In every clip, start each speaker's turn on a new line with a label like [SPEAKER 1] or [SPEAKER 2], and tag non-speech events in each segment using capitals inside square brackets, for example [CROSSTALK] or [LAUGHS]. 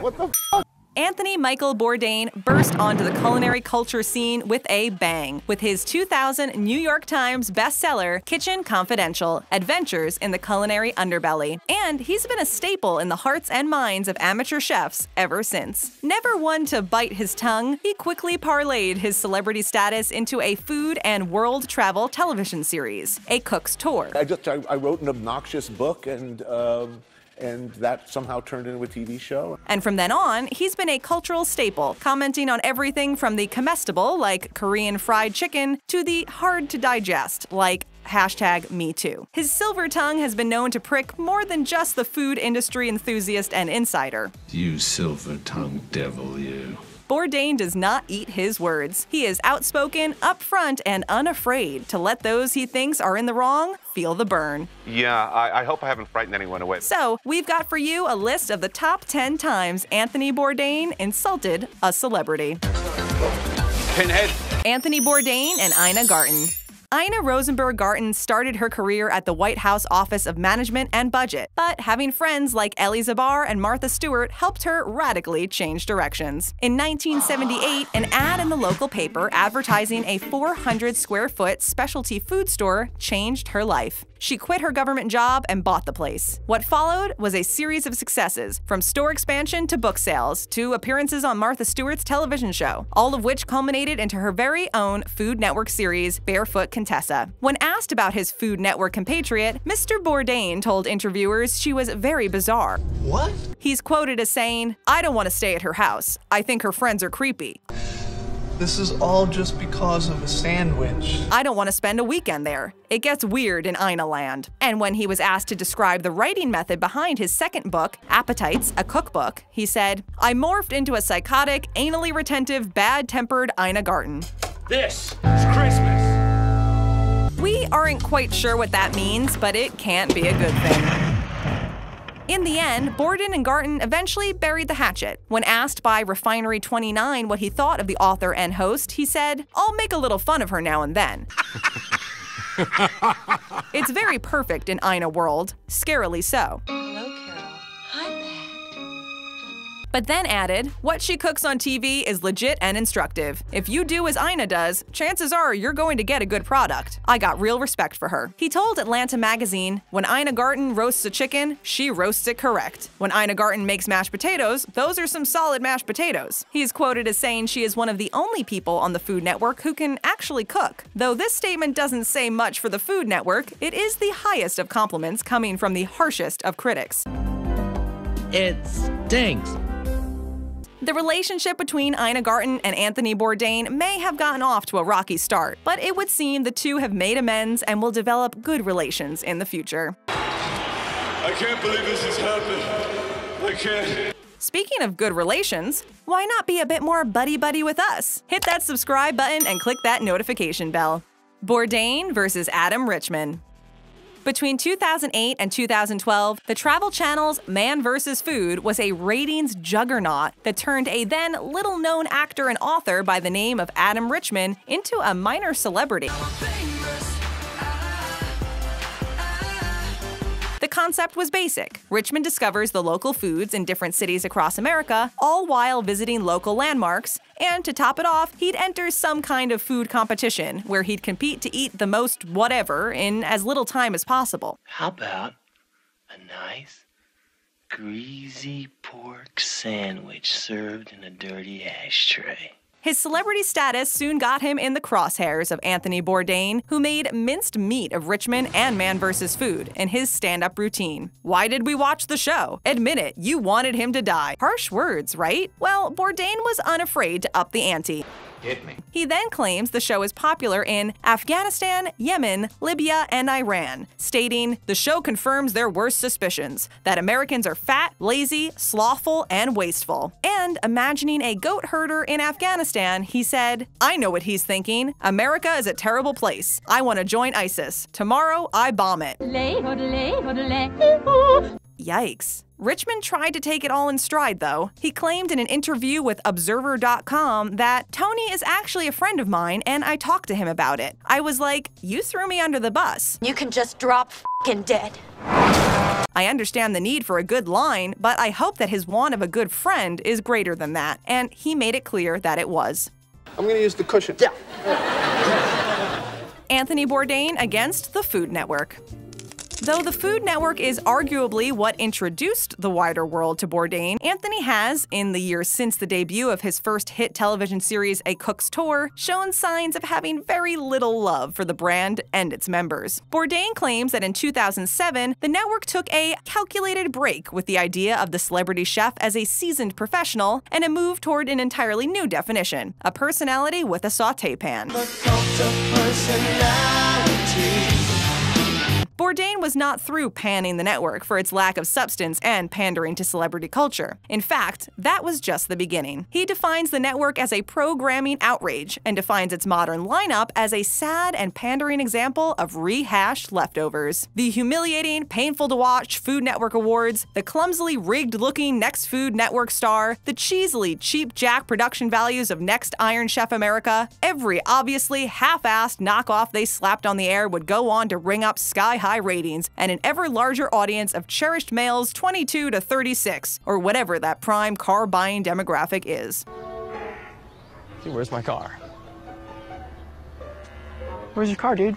[SPEAKER 1] What the f?
[SPEAKER 2] Anthony Michael Bourdain burst onto the culinary culture scene with a bang with his 2000 New York Times bestseller, Kitchen Confidential Adventures in the Culinary Underbelly. And he's been a staple in the hearts and minds of amateur chefs ever since. Never one to bite his tongue, he quickly parlayed his celebrity status into a food and world travel television series, A Cook's Tour.
[SPEAKER 1] I just I, I wrote an obnoxious book and. Um, and that somehow turned into a TV show.
[SPEAKER 2] And from then on, he's been a cultural staple, commenting on everything from the comestible, like Korean fried chicken, to the hard to digest, like hashtag me too. His silver tongue has been known to prick more than just the food industry enthusiast and insider.
[SPEAKER 3] You silver tongued devil, you.
[SPEAKER 2] Bourdain does not eat his words. He is outspoken, upfront, and unafraid to let those he thinks are in the wrong feel the burn.
[SPEAKER 4] Yeah, I, I hope I haven't frightened anyone away.
[SPEAKER 2] So, we've got for you a list of the top 10 times Anthony Bourdain insulted a celebrity.
[SPEAKER 4] Pinhead.
[SPEAKER 2] Anthony Bourdain and Ina Garten. Ina Rosenberg Garten started her career at the White House Office of Management and Budget, but having friends like Eli Zabar and Martha Stewart helped her radically change directions. In 1978, an ad in the local paper advertising a 400 square foot specialty food store changed her life. She quit her government job and bought the place. What followed was a series of successes, from store expansion to book sales to appearances on Martha Stewart's television show, all of which culminated into her very own Food Network series, Barefoot Contessa. When asked about his Food Network compatriot, Mr. Bourdain told interviewers she was very bizarre.
[SPEAKER 5] What?
[SPEAKER 2] He's quoted as saying, I don't want to stay at her house. I think her friends are creepy.
[SPEAKER 5] This is all just because of a sandwich.
[SPEAKER 2] I don't want to spend a weekend there. It gets weird in Ina land. And when he was asked to describe the writing method behind his second book, Appetites, a cookbook, he said, I morphed into a psychotic, anally retentive, bad tempered Ina Garten.
[SPEAKER 6] This is Christmas.
[SPEAKER 2] We aren't quite sure what that means, but it can't be a good thing. In the end, Bourdain and Garten eventually buried the hatchet. When asked by Refinery 29 what he thought of the author and host, he said, I'll make a little fun of her now and then. [LAUGHS] it's very perfect in Ina world, scarily so. But then added, what she cooks on TV is legit and instructive. If you do as Ina does, chances are you're going to get a good product. I got real respect for her. He told Atlanta Magazine, when Ina Garten roasts a chicken, she roasts it correct. When Ina Garten makes mashed potatoes, those are some solid mashed potatoes. He is quoted as saying she is one of the only people on the Food Network who can actually cook. Though this statement doesn't say much for the Food Network, it is the highest of compliments coming from the harshest of critics.
[SPEAKER 7] It stinks.
[SPEAKER 2] The relationship between Ina Garten and Anthony Bourdain may have gotten off to a rocky start, but it would seem the two have made amends and will develop good relations in the future.
[SPEAKER 6] I can't believe this has happened. I can't.
[SPEAKER 2] Speaking of good relations, why not be a bit more buddy buddy with us? Hit that subscribe button and click that notification bell. Bourdain versus Adam Richman. Between 2008 and 2012, the Travel Channel's Man vs. Food was a ratings juggernaut that turned a then little known actor and author by the name of Adam Richman into a minor celebrity. Concept was basic. Richman discovers the local foods in different cities across America, all while visiting local landmarks, and to top it off, he'd enter some kind of food competition where he'd compete to eat the most whatever in as little time as possible.
[SPEAKER 7] How about a nice, greasy pork sandwich served in a dirty ashtray?
[SPEAKER 2] His celebrity status soon got him in the crosshairs of Anthony Bourdain, who made minced meat of Richman and Man vs. Food in his stand up routine. Why did we watch the show? Admit it, you wanted him to die. Harsh words, right? Well, Bourdain was unafraid to up the ante.
[SPEAKER 6] Hit me.
[SPEAKER 2] He then claims the show is popular in Afghanistan, Yemen, Libya, and Iran, stating, The show confirms their worst suspicions that Americans are fat, lazy, slothful, and wasteful. And imagining a goat herder in Afghanistan, he said, I know what he's thinking. America is a terrible place. I want to join ISIS. Tomorrow, I bomb it. Yikes. Richman tried to take it all in stride, though. He claimed in an interview with Observer.com that Tony is actually a friend of mine and I talked to him about it. I was like, You threw me under the bus.
[SPEAKER 8] You can just drop fing dead.
[SPEAKER 2] I understand the need for a good line, but I hope that his want of a good friend is greater than that, and he made it clear that it was.
[SPEAKER 5] I'm gonna use the cushion. Yeah.
[SPEAKER 2] Anthony Bourdain against the Food Network. Though the Food Network is arguably what introduced the wider world to Bourdain, Anthony has, in the years since the debut of his first hit television series A Cook's Tour, shown signs of having very little love for the brand and its members. Bourdain claims that in 2007, the network took a calculated break with the idea of the celebrity chef as a seasoned professional and a move toward an entirely new definition a personality with a saute pan. Bourdain was not through panning the network for its lack of substance and pandering to celebrity culture. In fact, that was just the beginning. He defines the network as a programming outrage and defines its modern lineup as a sad and pandering example of rehashed leftovers. The humiliating, painful to watch Food Network Awards, the clumsily rigged looking Next Food Network star, the cheesily cheap jack production values of Next Iron Chef America, every obviously half assed knockoff they slapped on the air would go on to ring up sky high ratings and an ever larger audience of cherished males 22 to 36, or whatever that prime car buying demographic is.
[SPEAKER 9] Dude, where's my car? Where's your car, dude?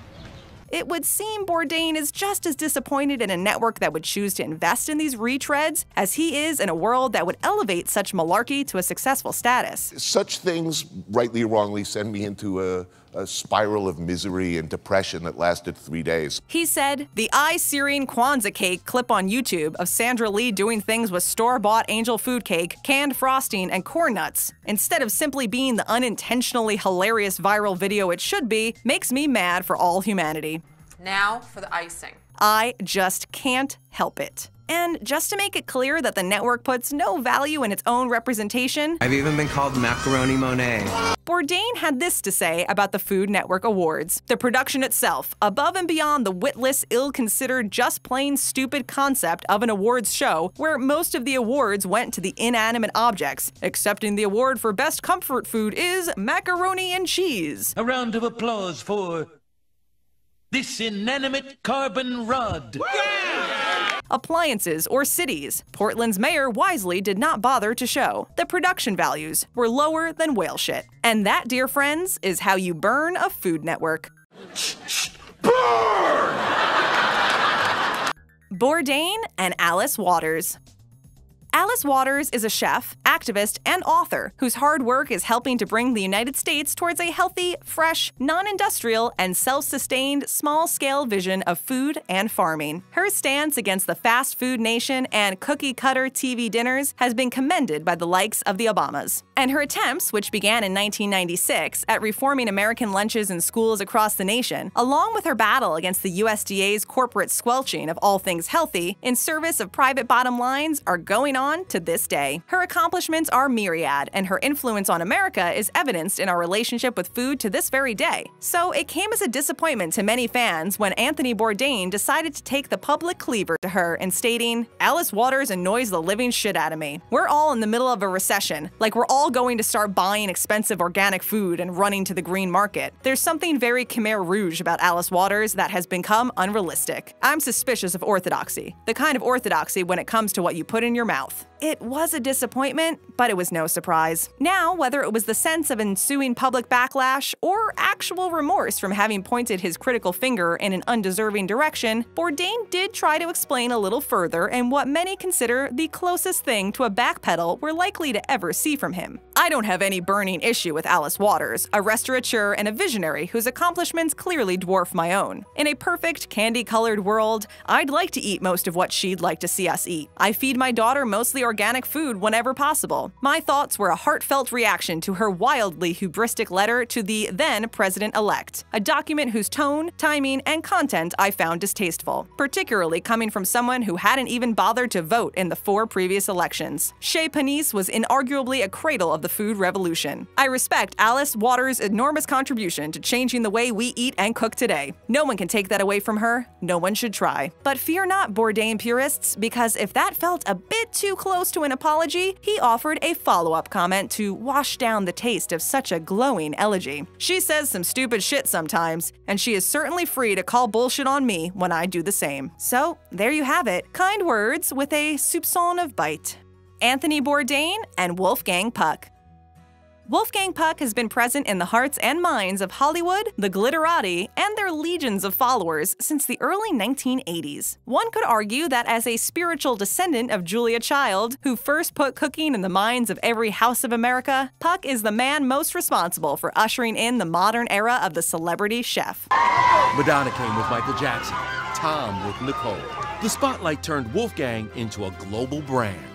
[SPEAKER 2] It would seem Bourdain is just as disappointed in a network that would choose to invest in these retreads as he is in a world that would elevate such malarkey to a successful status.
[SPEAKER 1] Such things, rightly or wrongly, send me into a, a spiral of misery and depression that lasted three days.
[SPEAKER 2] He said, The eye searing Kwanzaa cake clip on YouTube of Sandra Lee doing things with store bought angel food cake, canned frosting, and corn nuts, instead of simply being the unintentionally hilarious viral video it should be, makes me mad for all humanity.
[SPEAKER 10] Now for the icing.
[SPEAKER 2] I just can't help it. And just to make it clear that the network puts no value in its own representation,
[SPEAKER 9] I've even been called Macaroni Monet.
[SPEAKER 2] Bourdain had this to say about the Food Network Awards. The production itself, above and beyond the witless, ill considered, just plain stupid concept of an awards show, where most of the awards went to the inanimate objects, accepting the award for Best Comfort Food is macaroni and cheese.
[SPEAKER 11] A round of applause for this inanimate carbon rod.
[SPEAKER 2] Appliances, or cities. Portland's mayor wisely did not bother to show. The production values were lower than whale shit. And that, dear friends, is how you burn a food network. Burn! Bourdain and Alice Waters. Alice Waters is a chef, activist, and author whose hard work is helping to bring the United States towards a healthy, fresh, non industrial, and self sustained small scale vision of food and farming. Her stance against the fast food nation and cookie cutter TV dinners has been commended by the likes of the Obamas. And her attempts, which began in 1996, at reforming American lunches in schools across the nation, along with her battle against the USDA's corporate squelching of all things healthy in service of private bottom lines, are going on to this day. Her accomplishments are myriad, and her influence on America is evidenced in our relationship with food to this very day. So it came as a disappointment to many fans when Anthony Bourdain decided to take the public cleaver to her and stating, Alice Waters annoys the living shit out of me. We're all in the middle of a recession, like we're all going to start buying expensive organic food and running to the green market. There's something very Khmer Rouge about Alice Waters that has become unrealistic. I'm suspicious of orthodoxy, the kind of orthodoxy when it comes to what you put in your mouth. It was a disappointment, but it was no surprise. Now, whether it was the sense of ensuing public backlash or actual remorse from having pointed his critical finger in an undeserving direction, Bourdain did try to explain a little further and what many consider the closest thing to a backpedal we're likely to ever see from him. I don't have any burning issue with Alice Waters, a restaurateur and a visionary whose accomplishments clearly dwarf my own. In a perfect, candy colored world, I'd like to eat most of what she'd like to see us eat. I feed my daughter mostly organic food whenever possible. My thoughts were a heartfelt reaction to her wildly hubristic letter to the then president elect, a document whose tone, timing, and content I found distasteful, particularly coming from someone who hadn't even bothered to vote in the four previous elections. Chez Panisse was inarguably a cradle of the food revolution. I respect Alice Waters' enormous contribution to changing the way we eat and cook today. No one can take that away from her, no one should try. But fear not, Bourdain purists, because if that felt a bit too too close to an apology, he offered a follow up comment to wash down the taste of such a glowing elegy. She says some stupid shit sometimes, and she is certainly free to call bullshit on me when I do the same. So, there you have it kind words with a soupçon of bite. Anthony Bourdain and Wolfgang Puck. Wolfgang Puck has been present in the hearts and minds of Hollywood, the glitterati, and their legions of followers since the early 1980s. One could argue that as a spiritual descendant of Julia Child, who first put cooking in the minds of every house of America, Puck is the man most responsible for ushering in the modern era of the celebrity chef.
[SPEAKER 12] Madonna came with Michael Jackson, Tom with Nicole. The spotlight turned Wolfgang into a global brand.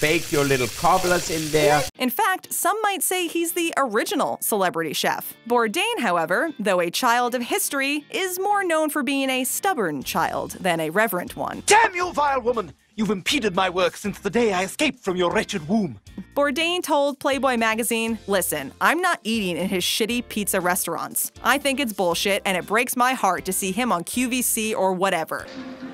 [SPEAKER 13] Bake your little cobblers in there.
[SPEAKER 2] In fact, some might say he's the original celebrity chef. Bourdain, however, though a child of history, is more known for being a stubborn child than a reverent one.
[SPEAKER 14] Damn you, vile woman! You've impeded my work since the day I escaped from your wretched womb.
[SPEAKER 2] Bourdain told Playboy magazine, Listen, I'm not eating in his shitty pizza restaurants. I think it's bullshit and it breaks my heart to see him on QVC or whatever.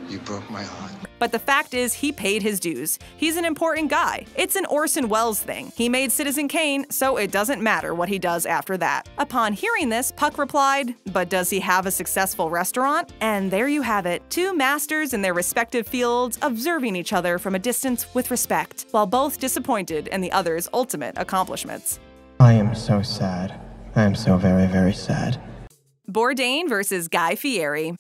[SPEAKER 15] You broke my heart.
[SPEAKER 2] But the fact is, he paid his dues. He's an important guy. It's an Orson Welles thing. He made Citizen Kane, so it doesn't matter what he does after that. Upon hearing this, Puck replied, But does he have a successful restaurant? And there you have it two masters in their respective fields observing each other from a distance with respect, while both disappointed in the other's ultimate accomplishments.
[SPEAKER 16] I am so sad. I am so very, very sad.
[SPEAKER 2] Bourdain versus Guy Fieri.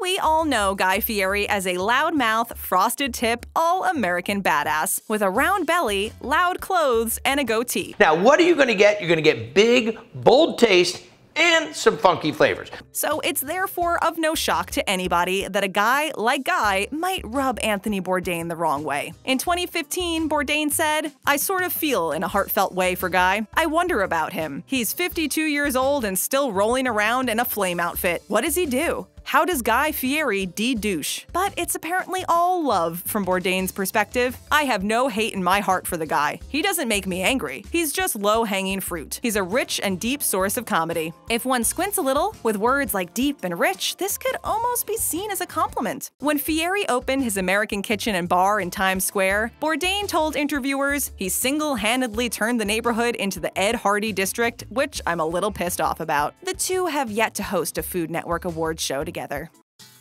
[SPEAKER 2] We all know Guy Fieri as a loudmouth, frosted tip, all American badass with a round belly, loud clothes, and a goatee.
[SPEAKER 13] Now, what are you going to get? You're going to get big, bold taste and some funky flavors.
[SPEAKER 2] So it's therefore of no shock to anybody that a guy like Guy might rub Anthony Bourdain the wrong way. In 2015, Bourdain said, I sort of feel in a heartfelt way for Guy. I wonder about him. He's 52 years old and still rolling around in a flame outfit. What does he do? How does Guy Fieri de-douche? But it's apparently all love from Bourdain's perspective. I have no hate in my heart for the guy. He doesn't make me angry. He's just low-hanging fruit. He's a rich and deep source of comedy. If one squints a little, with words like deep and rich, this could almost be seen as a compliment. When Fieri opened his American kitchen and bar in Times Square, Bourdain told interviewers he single-handedly turned the neighborhood into the Ed Hardy district, which I'm a little pissed off about. The two have yet to host a Food Network Awards show together together.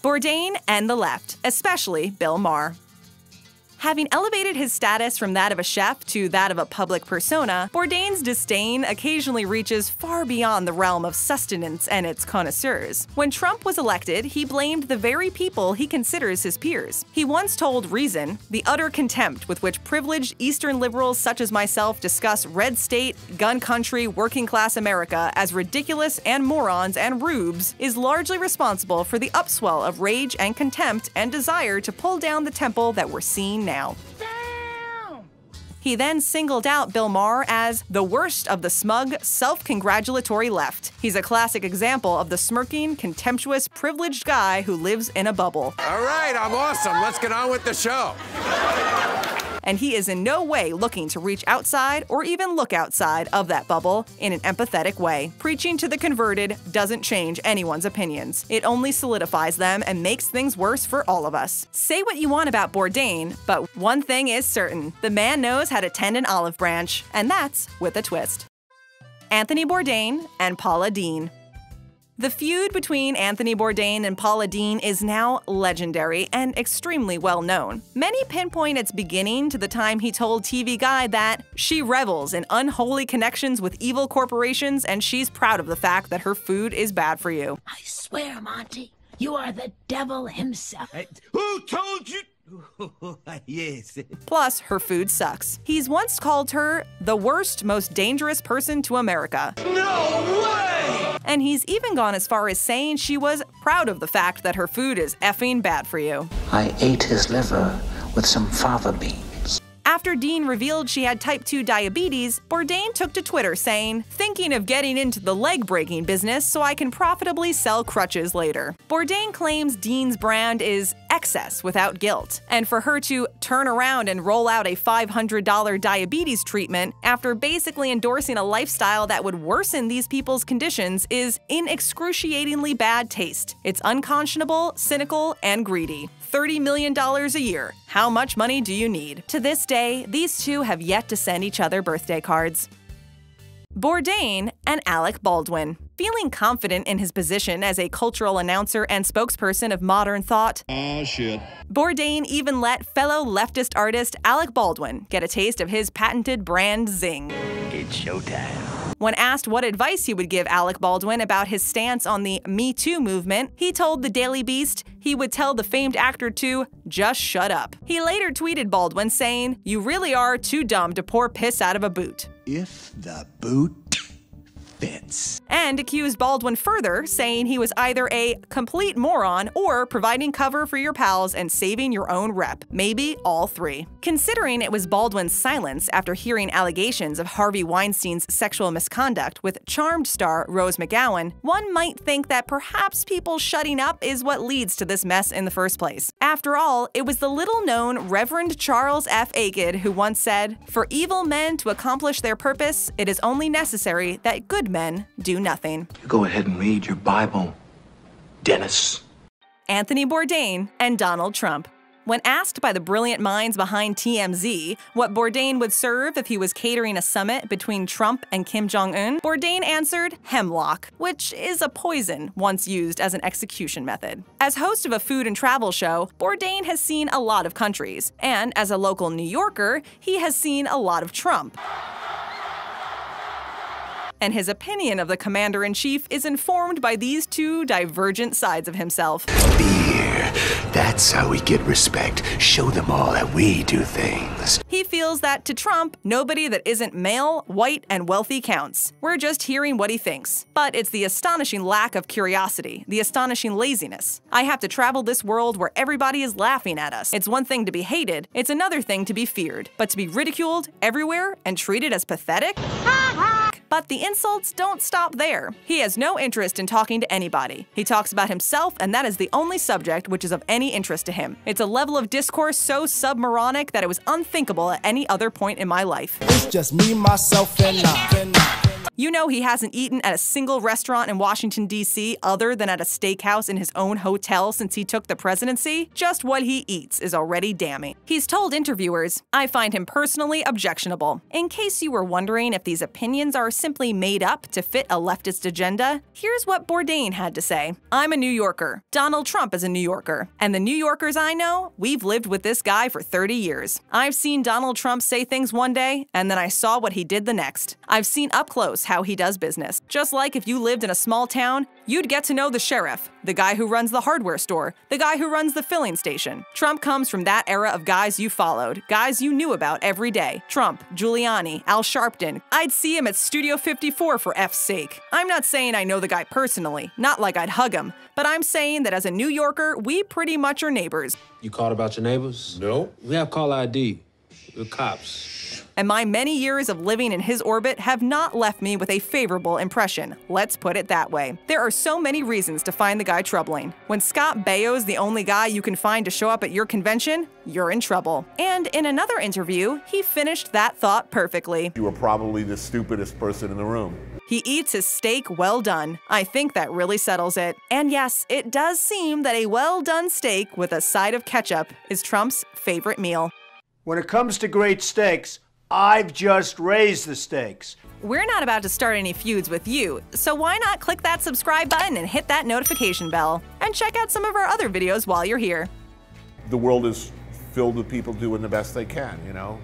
[SPEAKER 2] Bourdain and the left, especially Bill Maher. Having elevated his status from that of a chef to that of a public persona, Bourdain's disdain occasionally reaches far beyond the realm of sustenance and its connoisseurs. When Trump was elected, he blamed the very people he considers his peers. He once told Reason, the utter contempt with which privileged Eastern liberals such as myself discuss red state, gun country, working class America as ridiculous and morons and rubes is largely responsible for the upswell of rage and contempt and desire to pull down the temple that we're seeing now. He then singled out Bill Maher as the worst of the smug, self congratulatory left. He's a classic example of the smirking, contemptuous, privileged guy who lives in a bubble.
[SPEAKER 17] All right, I'm awesome. Let's get on with the show.
[SPEAKER 2] And he is in no way looking to reach outside or even look outside of that bubble in an empathetic way. Preaching to the converted doesn't change anyone's opinions. It only solidifies them and makes things worse for all of us. Say what you want about Bourdain, but one thing is certain the man knows how to tend an olive branch, and that's with a twist. Anthony Bourdain and Paula Deen. The feud between Anthony Bourdain and Paula Deen is now legendary and extremely well known. Many pinpoint its beginning to the time he told TV Guide that she revels in unholy connections with evil corporations and she's proud of the fact that her food is bad for you.
[SPEAKER 18] I swear, Monty, you are the devil himself.
[SPEAKER 11] Who told you? [LAUGHS] yes.
[SPEAKER 2] Plus, her food sucks. He's once called her the worst, most dangerous person to America.
[SPEAKER 11] No way!
[SPEAKER 2] And he's even gone as far as saying she was proud of the fact that her food is effing bad for you.
[SPEAKER 15] I ate his liver with some fava beans.
[SPEAKER 2] After Deen revealed she had type 2 diabetes, Bourdain took to Twitter saying, Thinking of getting into the leg breaking business so I can profitably sell crutches later. Bourdain claims Deen's brand is excess without guilt, and for her to turn around and roll out a $500 diabetes treatment after basically endorsing a lifestyle that would worsen these people's conditions is in excruciatingly bad taste. It's unconscionable, cynical, and greedy. $30 million a year. How much money do you need? To this day, these two have yet to send each other birthday cards. Bourdain and Alec Baldwin. Feeling confident in his position as a cultural announcer and spokesperson of modern thought,
[SPEAKER 6] Ah, shit.
[SPEAKER 2] Bourdain even let fellow leftist artist Alec Baldwin get a taste of his patented brand zing.
[SPEAKER 7] It's showtime.
[SPEAKER 2] When asked what advice he would give Alec Baldwin about his stance on the Me Too movement, he told the Daily Beast he would tell the famed actor to just shut up. He later tweeted Baldwin saying, You really are too dumb to pour piss out of a boot.
[SPEAKER 19] If the boot
[SPEAKER 2] And accused Baldwin further, saying he was either a complete moron or providing cover for your pals and saving your own rep. Maybe all three. Considering it was Baldwin's silence after hearing allegations of Harvey Weinstein's sexual misconduct with Charmed star Rose McGowan, one might think that perhaps people shutting up is what leads to this mess in the first place. After all, it was the little known Reverend Charles F. Aked who once said, For evil men to accomplish their purpose, it is only necessary that good men do nothing.
[SPEAKER 7] You go ahead and read your Bible, Dennis.
[SPEAKER 2] Anthony Bourdain and Donald Trump. When asked by the brilliant minds behind TMZ what Bourdain would serve if he was catering a summit between Trump and Kim Jong un, Bourdain answered hemlock, which is a poison once used as an execution method. As host of a food and travel show, Bourdain has seen a lot of countries, and as a local New Yorker, he has seen a lot of Trump and his opinion of the commander in chief is informed by these two divergent sides of himself.
[SPEAKER 19] Beer. That's how we get respect. Show them all that we do things.
[SPEAKER 2] He feels that to Trump, nobody that isn't male, white, and wealthy counts. We're just hearing what he thinks. But it's the astonishing lack of curiosity, the astonishing laziness. I have to travel this world where everybody is laughing at us. It's one thing to be hated, it's another thing to be feared. But to be ridiculed everywhere and treated as pathetic? But the insults don't stop there. He has no interest in talking to anybody. He talks about himself, and that is the only subject which is of any interest to him. It's a level of discourse so submoronic that it was unthinkable at any other point in my life.
[SPEAKER 20] It's just me, myself, and I.
[SPEAKER 2] You know he hasn't eaten at a single restaurant in Washington, D.C. other than at a steakhouse in his own hotel since he took the presidency? Just what he eats is already damning. He's told interviewers, I find him personally objectionable. In case you were wondering if these opinions are simply made up to fit a leftist agenda, here's what Bourdain had to say I'm a New Yorker. Donald Trump is a New Yorker. And the New Yorkers I know, we've lived with this guy for 30 years. I've seen Donald Trump say things one day, and then I saw what he did the next. I've seen up close how he does business. Just like if you lived in a small town, you'd get to know the sheriff, the guy who runs the hardware store, the guy who runs the filling station. Trump comes from that era of guys you followed, guys you knew about every day. Trump, Giuliani, Al Sharpton. I'd see him at Studio 54 for F's sake. I'm not saying I know the guy personally, not like I'd hug him, but I'm saying that as a New Yorker, we pretty much are neighbors.
[SPEAKER 21] You called about your neighbors? No. We have call ID. We're cops
[SPEAKER 2] and my many years of living in his orbit have not left me with a favorable impression. Let's put it that way. There are so many reasons to find the guy troubling. When Scott Baio's the only guy you can find to show up at your convention, you're in trouble. And in another interview, he finished that thought perfectly.
[SPEAKER 1] You were probably the stupidest person in the room.
[SPEAKER 2] He eats his steak well done. I think that really settles it. And yes, it does seem that a well done steak with a side of ketchup is Trump's favorite meal.
[SPEAKER 22] When it comes to great steaks, I've just raised the stakes.
[SPEAKER 2] We're not about to start any feuds with you, so why not click that subscribe button and hit that notification bell? And check out some of our other videos while you're here.
[SPEAKER 1] The world is filled with people doing the best they can, you know?